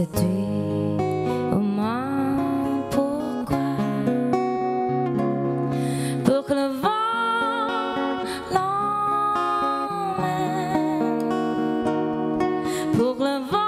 au moins pourquoi? Pour le vent le vent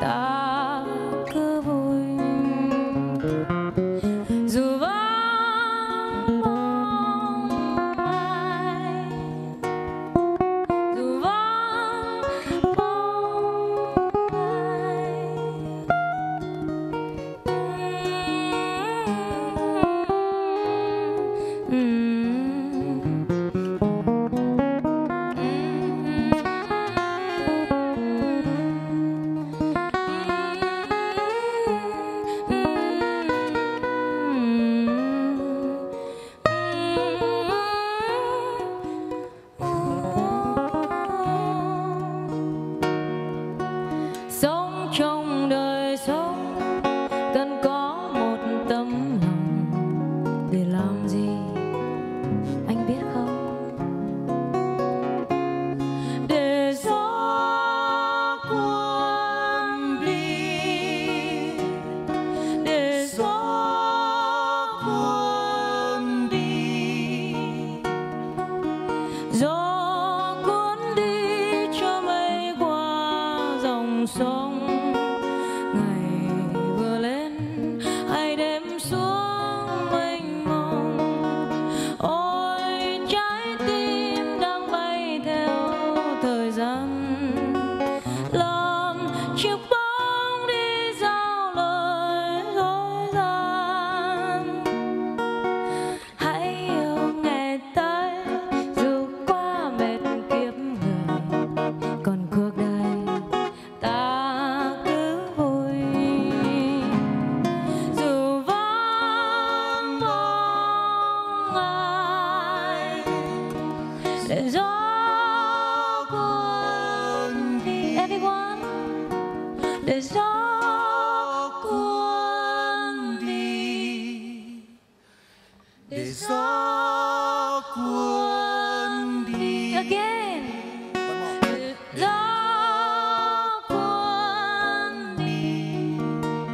있다. trong đời sống. Cần có một tấm lòng để làm gì? Anh biết không? Để gió cuốn đi. Để gió cuốn đi. Gió gió cuốn everyone để gió cuốn đi để gió cuốn đi again gió cuốn đi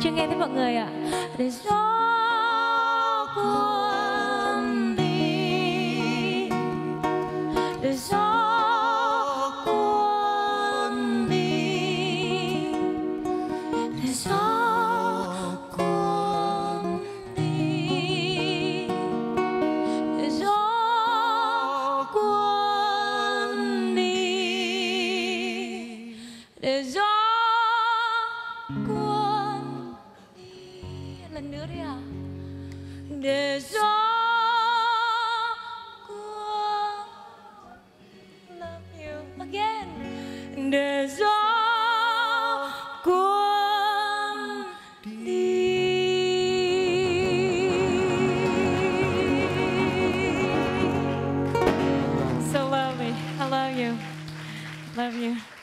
chưa nghe thấy mọi người ạ à? để gió cuốn lần nữa đi à để gió love you So lovely. I love you. Love you.